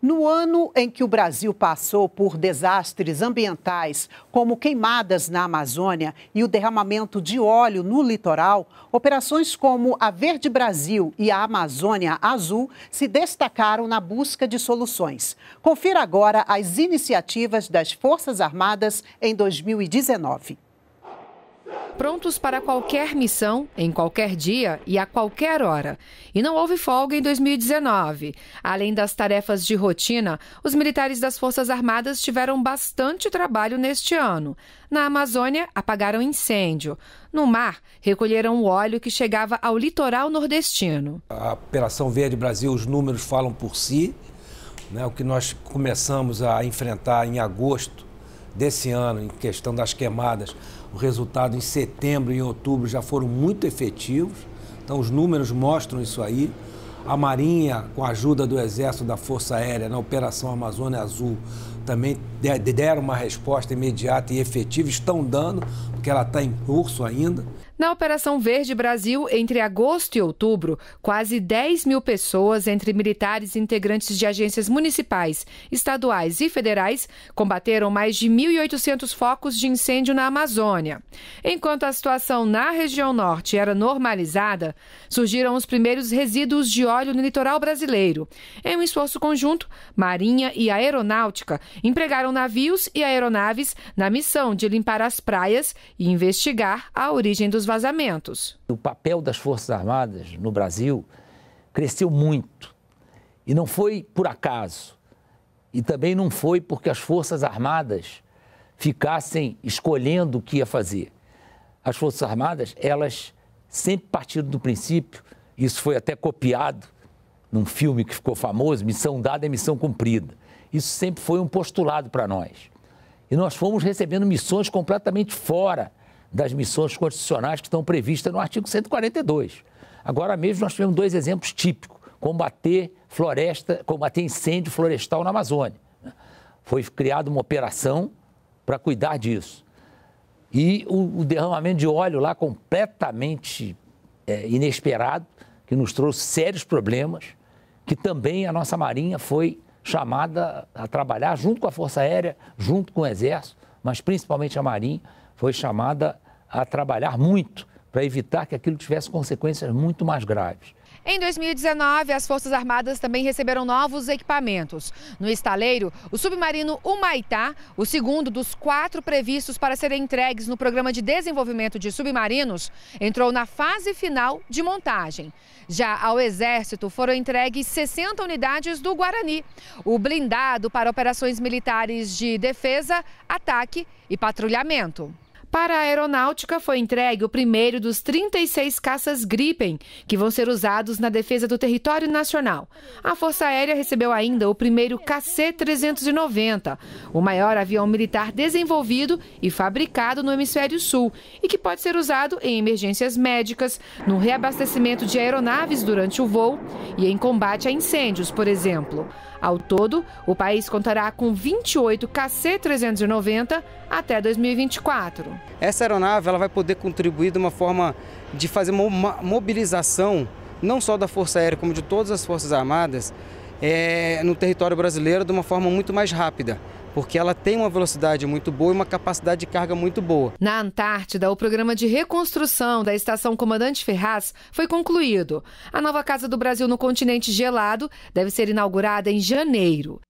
No ano em que o Brasil passou por desastres ambientais, como queimadas na Amazônia e o derramamento de óleo no litoral, operações como a Verde Brasil e a Amazônia Azul se destacaram na busca de soluções. Confira agora as iniciativas das Forças Armadas em 2019 prontos para qualquer missão, em qualquer dia e a qualquer hora. E não houve folga em 2019. Além das tarefas de rotina, os militares das Forças Armadas tiveram bastante trabalho neste ano. Na Amazônia, apagaram incêndio. No mar, recolheram o óleo que chegava ao litoral nordestino. A Operação Verde Brasil, os números falam por si. Né? O que nós começamos a enfrentar em agosto desse ano, em questão das queimadas, o resultado em setembro e em outubro já foram muito efetivos. Então, os números mostram isso aí. A Marinha, com a ajuda do Exército da Força Aérea na Operação Amazônia Azul, também deram uma resposta imediata e efetiva, estão dando, porque ela está em curso ainda. Na Operação Verde Brasil, entre agosto e outubro, quase 10 mil pessoas, entre militares e integrantes de agências municipais, estaduais e federais, combateram mais de 1.800 focos de incêndio na Amazônia. Enquanto a situação na região norte era normalizada, surgiram os primeiros resíduos de óleo no litoral brasileiro. Em um esforço conjunto, Marinha e Aeronáutica empregaram navios e aeronaves na missão de limpar as praias e investigar a origem dos vazamentos. O papel das Forças Armadas no Brasil cresceu muito. E não foi por acaso. E também não foi porque as Forças Armadas ficassem escolhendo o que ia fazer. As Forças Armadas, elas sempre partiram do princípio, isso foi até copiado num filme que ficou famoso, Missão Dada é Missão Cumprida. Isso sempre foi um postulado para nós. E nós fomos recebendo missões completamente fora das missões constitucionais que estão previstas no artigo 142. Agora mesmo nós tivemos dois exemplos típicos: combater floresta, combater incêndio florestal na Amazônia. Foi criada uma operação para cuidar disso. E o, o, derramamento de óleo lá completamente é, inesperado, que nos trouxe sérios problemas, que também a nossa Marinha foi chamada a trabalhar junto com a Força Aérea, junto com o Exército, mas principalmente a Marinha, foi chamada a trabalhar muito para evitar que aquilo tivesse consequências muito mais graves. Em 2019, as Forças Armadas também receberam novos equipamentos. No estaleiro, o submarino Humaitá, o segundo dos quatro previstos para serem entregues no Programa de Desenvolvimento de Submarinos, entrou na fase final de montagem. Já ao Exército foram entregues 60 unidades do Guarani, o blindado para operações militares de defesa, ataque e patrulhamento. Para a aeronáutica foi entregue o primeiro dos 36 caças Gripen, que vão ser usados na defesa do território nacional. A Força Aérea recebeu ainda o primeiro KC-390, o maior avião militar desenvolvido e fabricado no Hemisfério Sul e que pode ser usado em emergências médicas, no reabastecimento de aeronaves durante o voo e em combate a incêndios, por exemplo. Ao todo, o país contará com 28 KC-390 até 2024. Essa aeronave ela vai poder contribuir de uma forma de fazer uma mobilização não só da Força Aérea, como de todas as Forças Armadas, é, no território brasileiro de uma forma muito mais rápida porque ela tem uma velocidade muito boa e uma capacidade de carga muito boa. Na Antártida, o programa de reconstrução da estação Comandante Ferraz foi concluído. A nova Casa do Brasil no continente gelado deve ser inaugurada em janeiro.